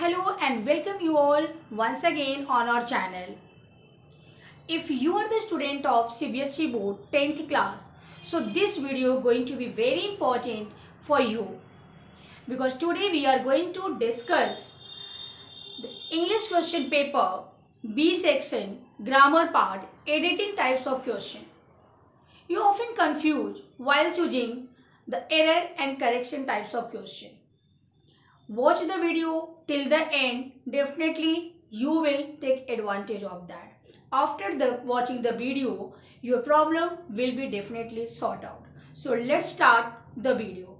Hello and welcome you all once again on our channel. If you are the student of CBSE board 10th class, so this video going to be very important for you because today we are going to discuss the English question paper B section grammar part editing types of question. You often confuse while choosing the error and correction types of question. Watch the video till the end. Definitely you will take advantage of that. After the watching the video, your problem will be definitely sorted out. So let's start the video.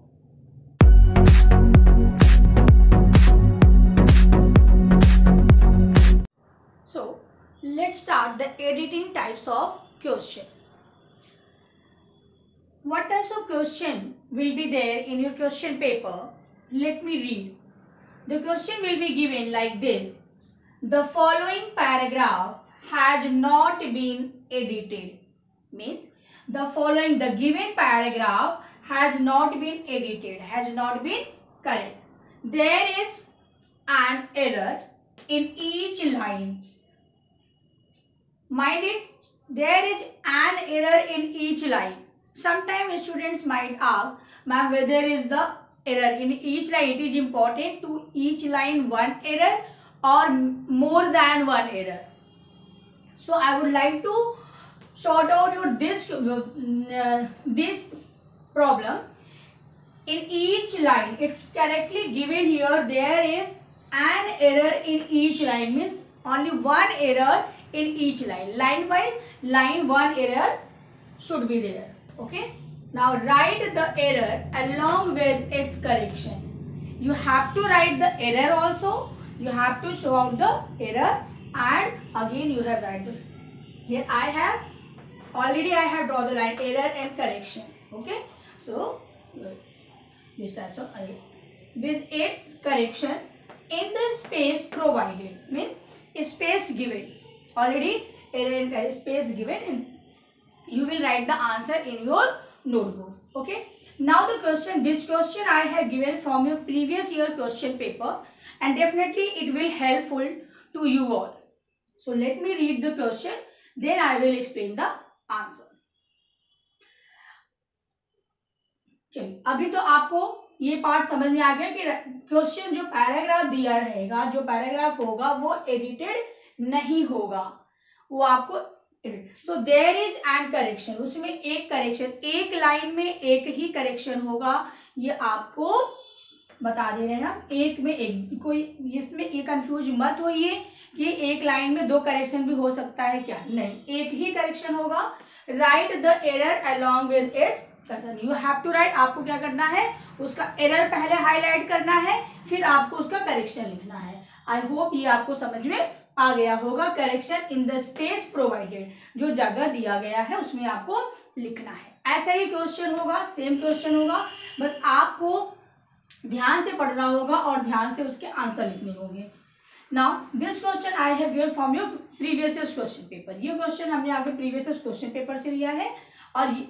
So let's start the editing types of question. What types of question will be there in your question paper? Let me read. The question will be given like this. The following paragraph has not been edited. Means the following, the given paragraph has not been edited, has not been correct. There is an error in each line. Mind it, there is an error in each line. Sometimes students might ask, ma'am, whether is the error. In each line it is important to each line one error or more than one error. So i would like to sort out your this uh, this problem. In each line it's correctly given here there is an error in each line. Means only one error in each line. Line by line one error should be there. Okay now write the error along with its correction. You have to write the error also. You have to show out the error and again you have write this. Here I have already I have draw the line error and correction. Okay. So this types of array with its correction in the space provided means space given already error and space given you will write the answer in your notebook okay now the question this question i have given from your previous year question paper and definitely it will helpful to you all so let me read the question then i will explain the answer चलिए अभी तो आपको ये part समझ में आ गया कि क्वेश्चन जो पैराग्राफ दिया रहेगा जो पैराग्राफ होगा वो एडिटेड नहीं होगा वो आपको तो देर इज़ एंड करेक्शन उसमें एक करेक्शन एक लाइन में एक ही करेक्शन होगा। ये आपको बता दे रहे हैं हम। एक में एक, कोई इसमें ये कंफ्यूज मत होइए कि एक लाइन में दो करेक्शन भी हो सकता है क्या? नहीं, एक ही करेक्शन होगा। Write the error along with its you have to write आपको क्या करना है? उसका एरर पहले हाईलाइट करना है, फिर आपको उसका करेक्शन लिखना है। आई होप ये आपको समझ में आ गया होगा correction in the space provided जो जगह दिया गया है उसमें आपको लिखना है। ऐसा ही क्वेश्चन होगा सेम क्वेश्चन होगा बस आपको ध्यान से पढ़ना होगा और ध्यान से उसके आंसर लिखने होंगे। Now this question I have given from your previous question paper ये क्वेश्चन हमने आपके प्रीवियस क्वेश्चन पेपर से लिया है और ये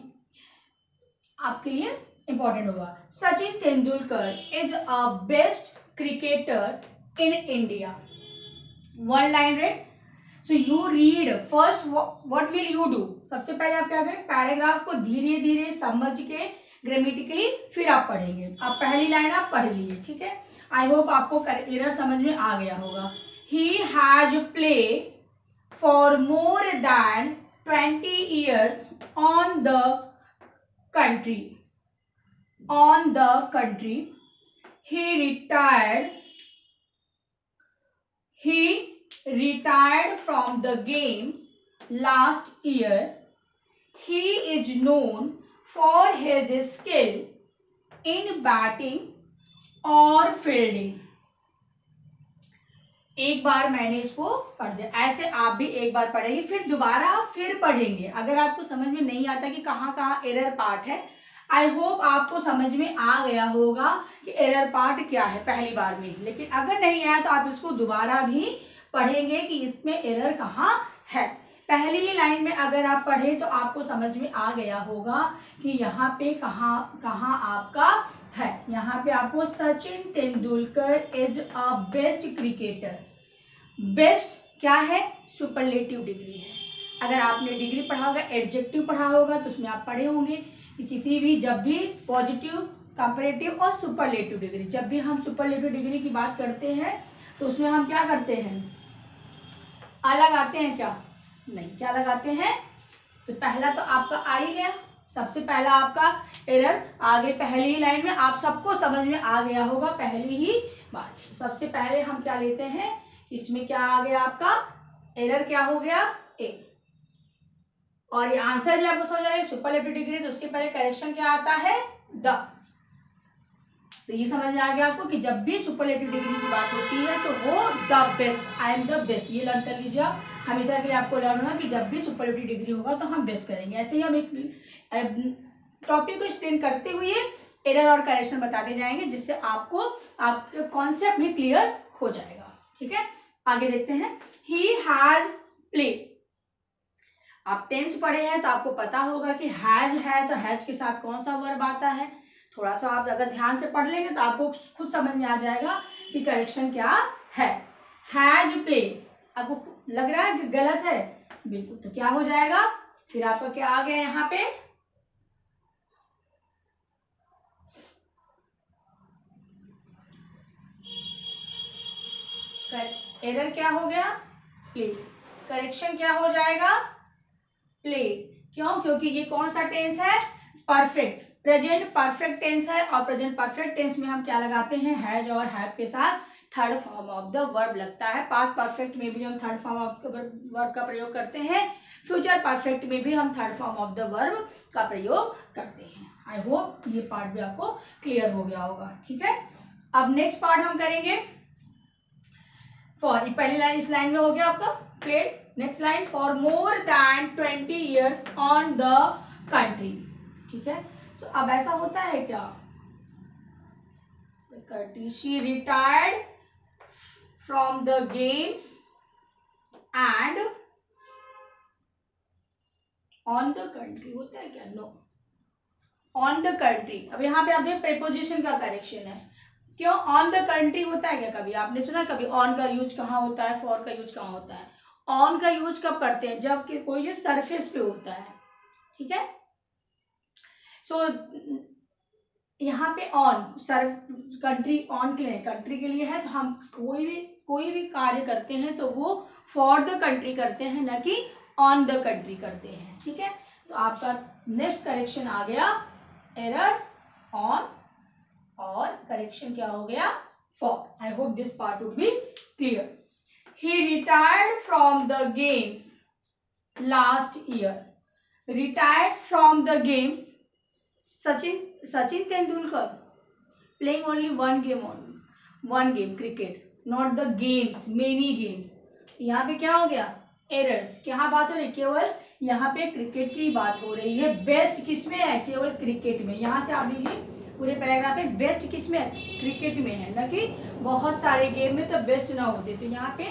आपके लिए इंपॉर्टेंट होगा। Sachin Tendulkar is a best cricketer in India. One line read. So you read. First what, will you do? सबसे पहले आप क्या करें? पैराग्राफ को धीरे धीरे समझ के ग्रामेटिकली फिर आप पढ़ेंगे। आप पहली लाइन आप पढ़ लीजिए ठीक है? आई होप आपको एरर समझ में आ गया होगा। He has play for more than twenty years on the country on the country he retired He retired from the games last year. He is known for his skill in batting और fielding एक बार मैंने इसको पढ़ दिया। ऐसे आप भी एक बार पढ़ेंगे फिर दोबारा फिर पढ़ेंगे। अगर आपको समझ में नहीं आता कि कहाँ कहाँ एरर पार्ट है आई होप आपको समझ में आ गया होगा कि एरर पार्ट क्या है पहली बार में। लेकिन अगर नहीं आया तो आप इसको दोबारा भी पढ़ेंगे कि इसमें एरर कहाँ है। पहली ही लाइन में अगर आप पढ़े तो आपको समझ में आ गया होगा कि यहाँ पे कहाँ कहाँ आपका है। यहाँ पे आपको Sachin Tendulkar is a best cricketer best क्या है? सुपरलेटिव डिग्री है। अगर आपने डिग्री पढ़ा होगा एडजेक्टिव पढ़ा होगा तो उसमें आप पढ़े होंगे। कि किसी भी, जब भी पॉजिटिव कंपेरेटिव और सुपरलेटिव डिग्री जब भी हम सुपरलेटिव डिग्री की बात करते हैं तो उसमें हम क्या करते हैं? अलग आते हैं क्या? नहीं, क्या लगाते हैं? तो पहला तो आपका आ ही गया। सबसे पहला आपका एरर आगे पहली ही लाइन में आप सबको समझ में आ गया होगा, पहली ही बात। सबसे पहले हम क्या लेते हैं? इसमें क्या आ गया आपका? एरर क्या हो गया? ए और ये आंसर भी आपको समझ आ गया सुपरलेटिव डिग्री तो उसके पहले करेक्शन क्या आता है? द तो ये समझ में आ गया आपको कि जब भी सुपरलेटिव डिग्री की बात होती है तो वो the best I am the best ये लर्न कर लीजिए आप। हमेशा के लिए आपको लर्न होगा कि जब भी सुपरलेटिव डिग्री होगा तो हम बेस्ट करेंगे। ऐसे ही हम एक टॉपिक को एक्सप्लेन करते हुए एरर और करेक्शन बताते जाएँगे, जिससे आपको, आपके कॉन्सेप्ट भी क्लियर हो जाएगा। ठीक है? आगे देखते हैं। ही हैज़ प्ले आप टेंस पढ़े हैं तो आपको पता होगा कि हैज़ है तो हैज़ के साथ कौन सा वर्ब आता है। थोड़ा सा आप अगर ध्यान से पढ़ लेंगे तो आपको खुद समझ में आ जाएगा कि करेक्शन क्या है। हैज़ प्ले आपको लग रहा है कि गलत है, बिल्कुल तो क्या हो जाएगा? फिर आपका क्या आ गया यहाँ पे? एरर क्या हो गया? प्ले करेक्शन क्या हो जाएगा? प्ले क्यों? क्योंकि ये कौन सा टेंस है? परफेक्ट प्रेजेंट परफेक्ट टेंस है और प्रेजेंट परफेक्ट टेंस में हम क्या लगाते हैं? हैज़ और हैव के साथ third form of the verb लगता है। पास्ट परफेक्ट में भी हम थर्ड फॉर्म ऑफ़ वर्ब का प्रयोग करते हैं। फ्यूचर परफेक्ट में भी हम third form of the verb का प्रयोग करते हैं। आई होप ये पार्ट भी आपको क्लियर हो गया होगा। ठीक है? अब नेक्स्ट पार्ट हम करेंगे। फॉर पहली लाइन इस लाइन में हो गया आपका? Clear next line for more than twenty years on the country ठीक है? सो so, अब ऐसा होता है क्या? She retired from the games and on the country होता है क्या? नो ऑन द कंट्री अब यहाँ पे आप देखिए प्रेपोजिशन का करेक्शन है। क्यों? ऑन द कंट्री होता है क्या कभी? आपने सुना कभी? ऑन का यूज़ कहाँ होता है? फॉर का यूज़ कहाँ होता है? ऑन का यूज़ कब करते हैं? जब कि कोई चीज़ सरफेस पे होता है। ठीक है? सो so, यहाँ पे ऑन सर कंट्री ऑन के लिए कंट्री के लिए है तो हम कोई भी कोई भी कार्य करते हैं तो वो फॉर द कंट्री करते हैं न कि ऑन द कंट्री करते हैं। ठीक है? तो आपका नेक्स्ट करेक्शन आ गया एरर ऑन और करेक्शन क्या हो गया? For I hope this part would be clear he retired from the games last year retired from the games Sachin Sachin Tendulkar playing only one game only one game cricket not the games many games यहाँ पे क्या हो गया? Errors क्या बात हो रही केवल यहाँ पे क्रिकेट की बात हो रही है. बेस्ट किसमें है? केवल क्रिकेट में. यहाँ से आप लीजिए. पूरे पैराग्राफ में बेस्ट किसमें क्रिकेट में है, ना कि बहुत सारे गेम में तो बेस्ट ना होते। तो यहाँ पे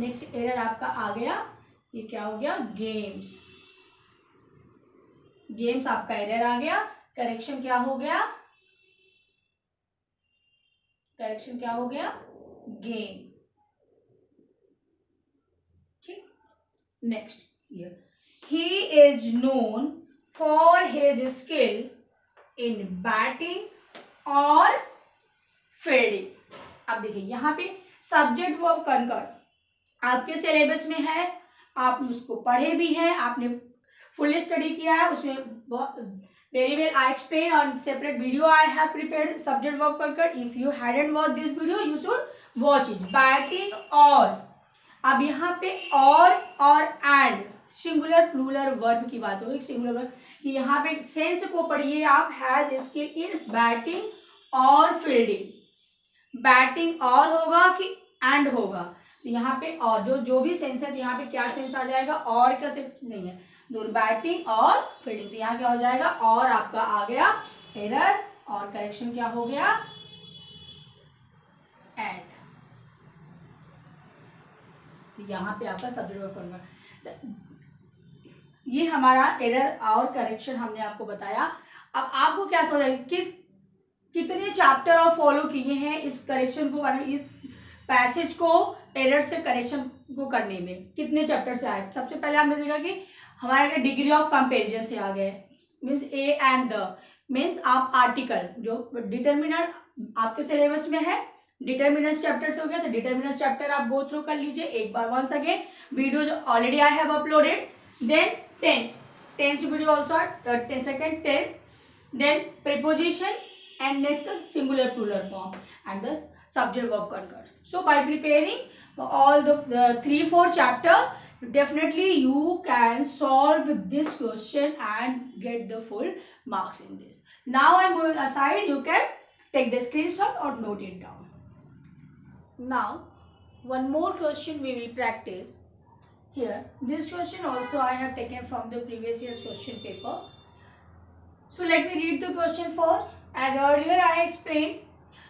नेक्स्ट एरर आपका आ गया। ये क्या हो गया? गेम्स गेम्स आपका एरर आ गया। करेक्शन क्या हो गया? करेक्शन क्या हो गया? गेम ठीक? Next he is known for his skill in batting और फील्डिंग अब देखिए, यहाँ पे सब्जेक्ट वर्ब कनकर आपके सिलेबस में है आप उसको पढ़े भी हैं, आपने फुल स्टडी किया है, उसमें very well I explain on separate video I have prepare subject work कर if you had watch this video you should watch it batting और अब यहाँ पे और और एंड सिंगुलर प्लूलर वर्ब की बात होगी सिंगुलर वर्ब कि यहाँ पे सेंस को पढ़िए आप हैज़ स्किल इन बैटिंग और फील्डिंग बैटिंग और होगा कि एंड होगा? तो यहाँ पे और, जो जो भी सेंस है तो यहाँ पे क्या सेंस आ जाएगा? और का सेंस नहीं है. दोनों बैटिंग और फील्डिंग तो यहाँ क्या हो जाएगा? और आपका आ गया एरर और करेक्शन क्या हो गया? एंड तो यहाँ पे आपका सब्जेक्ट कन्वर्ट ये हमारा एरर और करेक्शन हमने आपको बताया। अब आपको क्या समझ किस, कितने चैप्टर और फॉलो किए हैं इस करेक्शन को इस पैसेज को एरर से करेक्शन को करने में? कितने चैप्टर से आए? सबसे पहले हमने देखा कि हमारे यहाँ डिग्री ऑफ़ कंपेरिजन से आ गए। Means a and the means आप आर्टिकल जो डिटर्मिनर आपके सिलेबस में है डिटर्मिनर चैप्टर से हो गया तो डिटर्मिनर चैप्टर आप गो थ्रू कर लीजिए। एक बार वंस अगेन जो already I have uploaded then tense. Tense video be also uh, ten second tense. Then preposition and next the singular plural form and the subject verb concord. so by preparing all the, the three four chapter definitely you can solve this question and get the full marks in this. Now i'm going aside you can take the screenshot or note it down. Now one more question we will practice here. This question also I have taken from the previous year's question paper. So let me read the question first. As earlier I explained,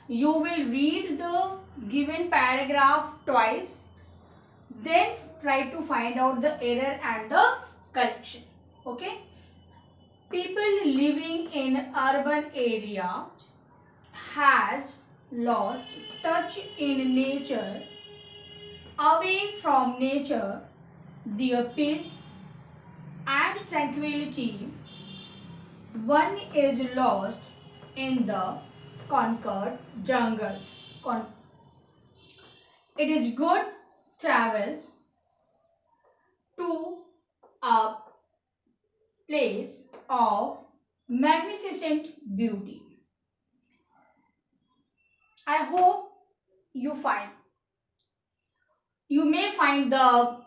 you will read the given paragraph twice, then try to find out the error and the correction. Okay. People living in urban area has lost touch in nature, away from nature, their peace and tranquility. One is lost in the conquered jungles. Con it is good travels to a place of magnificent beauty. I hope you find you may find the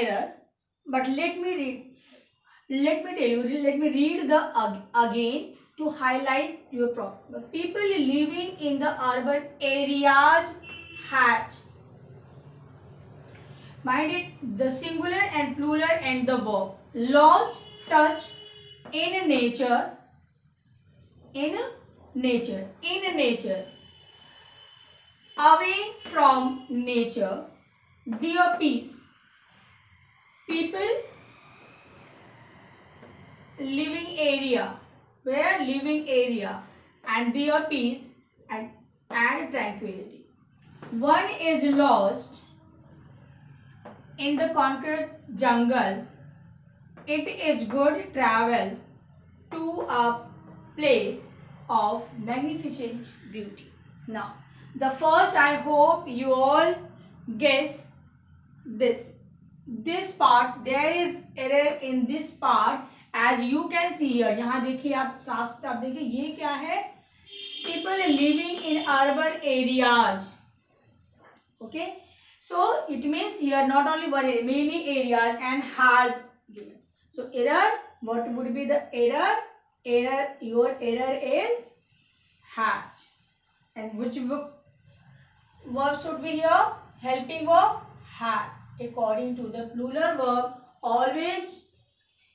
error but let me read let me tell you let me read the again to highlight your problem. People living in the urban areas has mind it the singular and plural and the verb. Lost touch in nature in nature in nature. Away from nature their peace people living area where living area and their peace and, and tranquility. One is lost in the conquered jungles. It is good travel to a place of magnificent beauty. Now, the first I hope you all guess this. This part, there is error in this part as you can see यर यहाँ देखिए आप साफ़ आप देखिए ये क्या है people living in urban areas okay so it means here not only one many areas and has given so error what would be the error error your error is has and which verb should be here helping verb had according to the plural verb always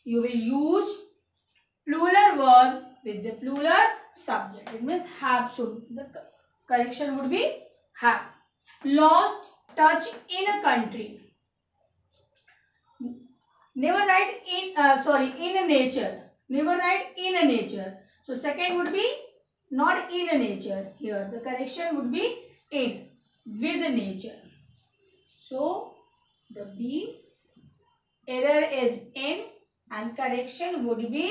you will use plural verb with the plural subject. It means have should. The correction would be have. Lost touch in a country. Never write in, uh, sorry, in a nature. Never write in a nature. So second would be not in a nature. Here the correction would be in, with nature. So the B, error is in and correction would be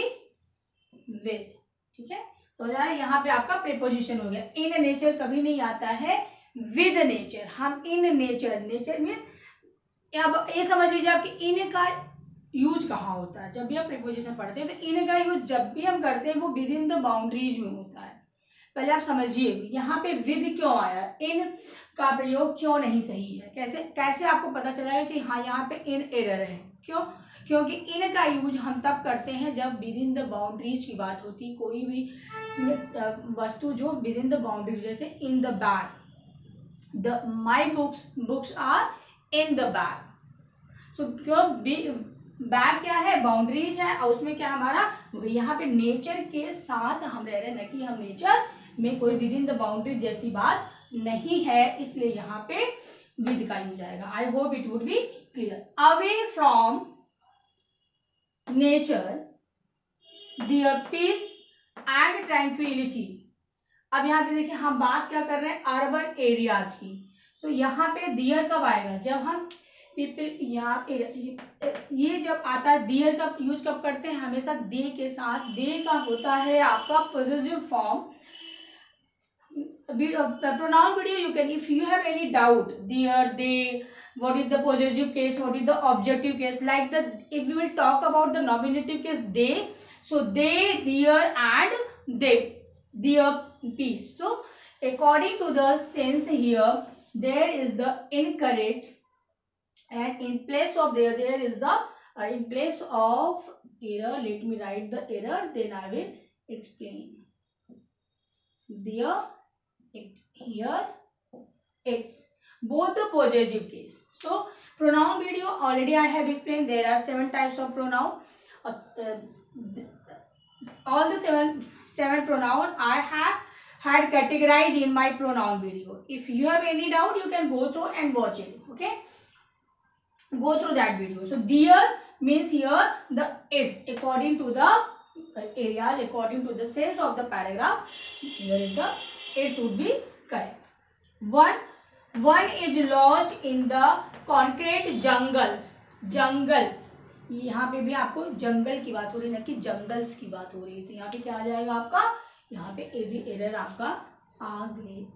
with ठीक है? समझ आ यहाँ पे आपका preposition हो गया। In nature कभी नहीं आता है विद नेचर हम इन नेचर नेचर में अब ये समझ लीजिए आपकी इन का यूज़ कहाँ होता है? जब भी हम प्रिपोजिशन पढ़ते हैं तो इन का यूज़ जब भी हम करते हैं, वो विद इन द बाउंड्रीज में होता है। पहले आप समझिए, यहाँ पे विद क्यों आया? इन का प्रयोग क्यों नहीं सही है? कैसे कैसे आपको पता चला कि हाँ यहाँ पे इन एरर है? क्यों? क्योंकि इन का यूज़ हम तब करते हैं जब विद इन द बाउंड्रीज की बात होती, कोई भी वस्तु जो विद इन द बाउंड्रीज जैसे in the bag the my books books are in the bag so, क्यों? बैग क्या है? बाउंड्रीज है, और उसमें क्या हमारा, यहाँ पे नेचर के साथ हम रह रहे हैं, न कि हम नेचर में कोई विद इन द बाउंड्री जैसी बात नहीं है, इसलिए यहाँ पे विद का यूज़ आएगा। I hope it would be clear away from nature their peace and tranquillity अब यहाँ पे देखिए, हम बात क्या कर रहे हैं? अर्बन एरियाज़ की। तो यहाँ पे दियर कब आएगा? जब हम पीपल यहाँ ये जब आता है दियर का यूज़ कब करते हैं? हमेशा दे के साथ दे का होता है आपका positive form pronoun video you can if you have any doubt there they what is the possessive case what is the objective case like the if we will talk about the nominative case they so they their and they their piece. So according to the sense here there is the incorrect and in place of there there is the uh, in place of error let me write the error then i will explain. There it, here it's both the possessive case. So pronoun video already i have explained there are seven types of pronoun. Uh, uh, all the seven seven pronoun i have had categorized in my pronoun video. If you have any doubt you can go through and watch it okay? Go through that video. So there means here the it's according to the area according to the sense of the paragraph. Here is the it would be correct. One one is lost in the concrete jungles. Jungles. यहाँ पे भी आपको जंगल की बात हो रही है, ना कि जंगल्स की बात हो रही है। तो यहाँ पे क्या आ जाएगा आपका? यहाँ पे ए भी एरर आपका आ गए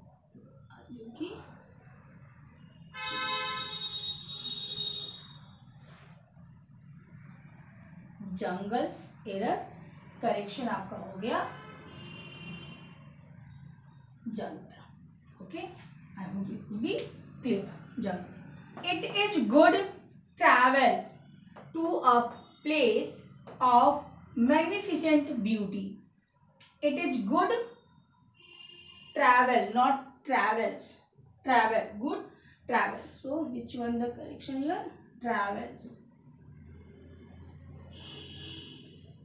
जंगल्स एरर करेक्शन आपका हो गया। Jungle, Okay, I hope it will be clear. Jungle. It is good travels to a place of magnificent beauty. It is good travel, not travels. Travel, good travel. So, which one the correction here? Travels.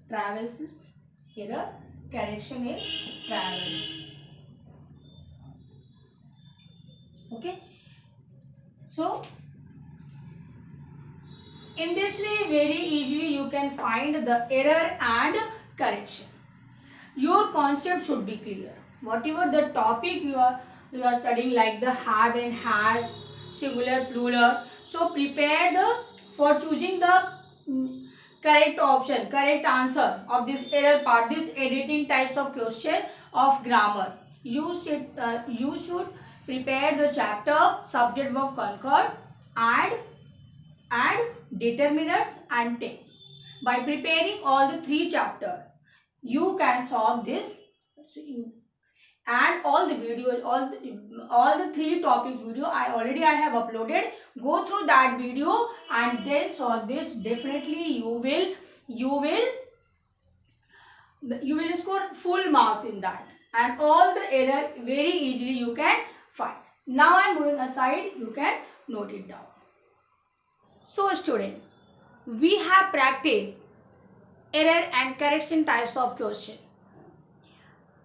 Travels is, here correction is travel. You can find the error and correction. Your concept should be clear. Whatever the topic you are you are studying like the have and has singular plural so prepare the for choosing the correct option correct answer of this error part this editing types of question of grammar. You should uh, you should prepare the chapter subject verb concord and and determiners and tense by preparing all the three chapter you can solve this. And all the videos all the, all the three topics video i already i have uploaded. Go through that video and then solve this. Definitely you will you will you will score full marks in that. And all the error very easily you can find. Now i'm going aside. You can note it down. So students we have practiced error and correction types of question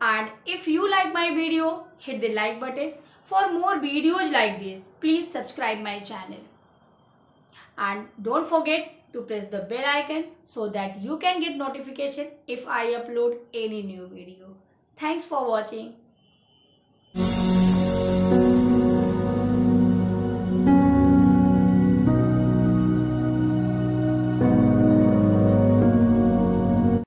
and if you like my video hit the like button for more videos like this please subscribe my channel and don't forget to press the bell icon so that you can get notification if I upload any new video. Thanks for watching.